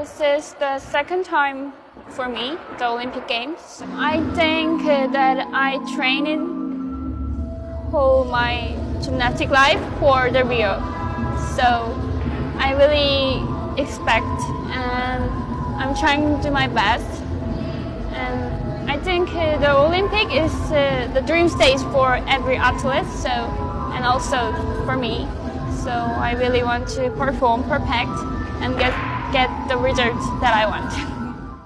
This is the second time for me, the Olympic Games. I think that I trained whole my gymnastic life for the Rio. So I really expect and I'm trying to do my best. And I think the Olympic is uh, the dream stage for every athlete. So and also for me. So I really want to perform perfect and get get the result that I want.